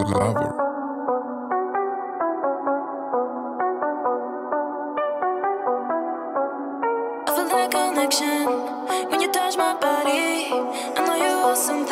lover. I feel that connection when you touch my body. I know you want something.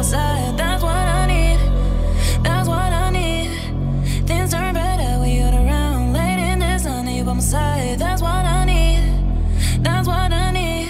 my side. That's what I need. That's what I need. Things turn better when you're around. In the sun, by my side. That's what I need. That's what I need.